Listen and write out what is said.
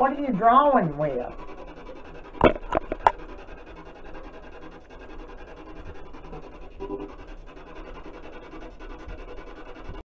What are you drawing with?